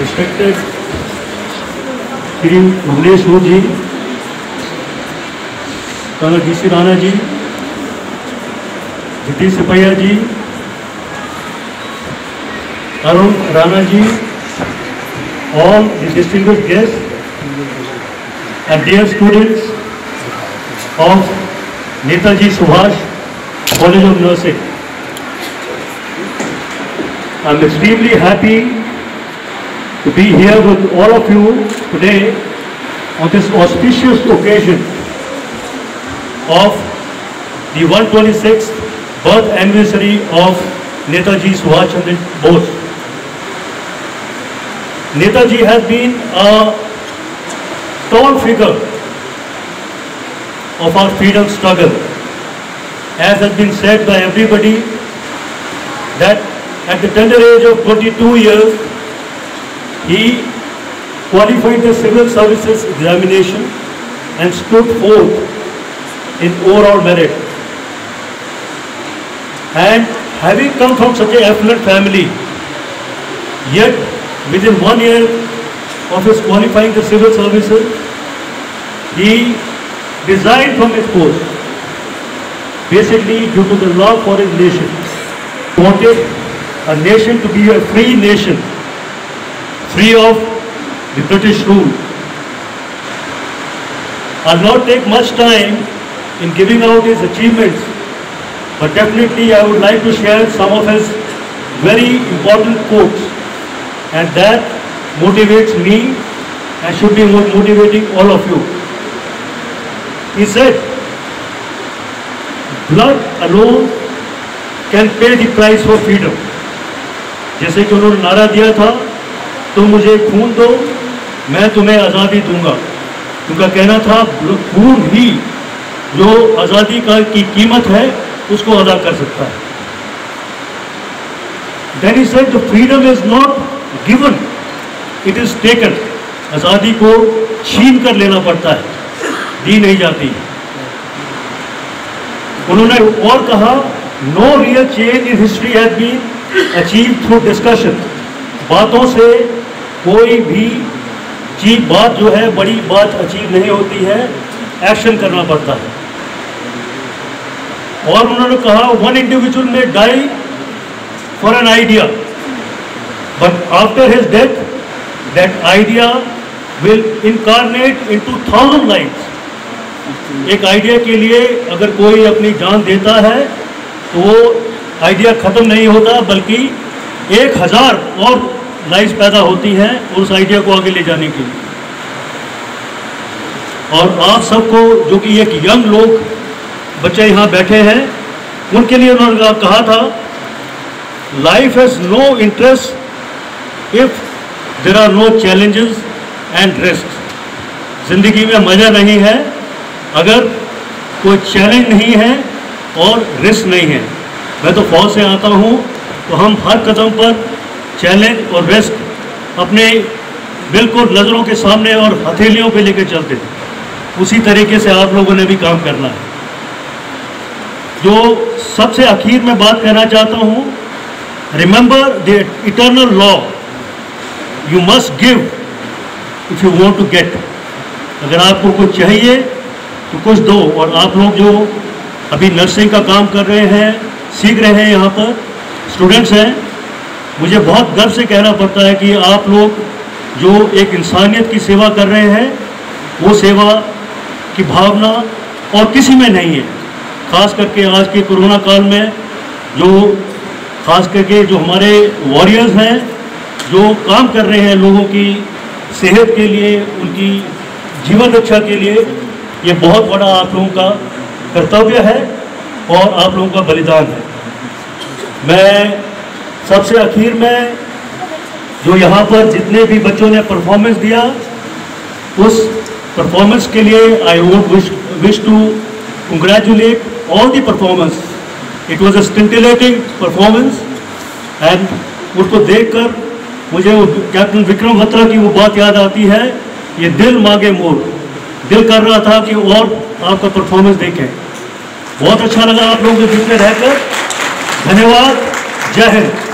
Respected Shri Bhuvnesh Mood Ji, Colonel D.C. Rana Ji, Jitish Sapaiya Ji, Arun Rana Ji, all distinguished guests and dear students of Netaji Subhash College of Nursing. I am extremely happy to be here with all of you today on this auspicious occasion of the 126th birth anniversary of Netaji Subhash Chandra Bose. Netaji has been a tall figure of our freedom struggle. As has been said by everybody that at the tender age of 22 years, he qualified the civil services examination and stood fourth in overall merit. And having come from such an affluent family, yet within one year of his qualifying the civil services, he resigned from his post, basically due to the love for his nation. He wanted a nation to be a free nation free of the British rule. I'll not take much time in giving out his achievements, but definitely I would like to share some of his very important quotes, and that motivates me and should be mo- motivating all of you. He said, blood alone can pay the price for freedom. जैसे कि उन्होंने नारा दिया था तुम मुझे खून दो मैं तुम्हें आज़ादी दूंगा उनका कहना था खून ही जो आज़ादी का की कीमत है उसको अदा कर सकता है then is said the freedom is not given it is taken आज़ादी को छीन कर लेना पड़ता है दी नहीं जाती उन्होंने और कहा no real change in history has been achieve through discussion बातों से कोई भी चीज बात जो है बड़ी बात अचीव नहीं होती है एक्शन करना पड़ता है और उन्होंने कहा one individual may die for an idea but after his death that idea will incarnate into thousand life एक आइडिया के लिए अगर कोई अपनी जान देता है तो वो आइडिया ख़त्म नहीं होता बल्कि एक हज़ार और लाइफ पैदा होती हैं उस आइडिया को आगे ले जाने के लिए और आप सबको जो कि एक यंग लोग बच्चे यहाँ बैठे हैं उनके लिए उन्होंने कहा था life has no interest if there are no challenges and risk ज़िंदगी में मज़ा नहीं है अगर कोई चैलेंज नहीं है और रिस्क नहीं है मैं तो फौज से आता हूँ तो हम हर कदम पर चैलेंज और रिस्क अपने बिल्कुल नज़रों के सामने और हथेलियों पे लेकर चलते थे उसी तरीके से आप लोगों ने भी काम करना है जो सबसे आखिर में बात कहना चाहता हूँ remember the eternal law you must give if you want to get अगर आपको कुछ चाहिए तो कुछ दो और आप लोग जो अभी नर्सिंग का काम कर रहे हैं सीख रहे हैं यहाँ पर स्टूडेंट्स हैं मुझे बहुत गर्व से कहना पड़ता है कि आप लोग जो एक इंसानियत की सेवा कर रहे हैं वो सेवा की भावना और किसी में नहीं है खास करके आज के कोरोना काल में जो खास करके जो हमारे वॉरियर्स हैं जो काम कर रहे हैं लोगों की सेहत के लिए उनकी जीवन रक्षा के लिए ये बहुत बड़ा आप लोगों का कर्तव्य है और आप लोगों का बलिदान है मैं सबसे आखिर में जो यहाँ पर जितने भी बच्चों ने परफॉर्मेंस दिया उस परफॉर्मेंस के लिए I would wish to congratulate all the performance it was a scintillating performance and उसको देखकर मुझे कैप्टन विक्रम बत्रा की वो बात याद आती है ये दिल मांगे मोर दिल कर रहा था कि और आपका परफॉर्मेंस देखें बहुत अच्छा लगा आप लोगों के बीच में रहकर धन्यवाद जय हिंद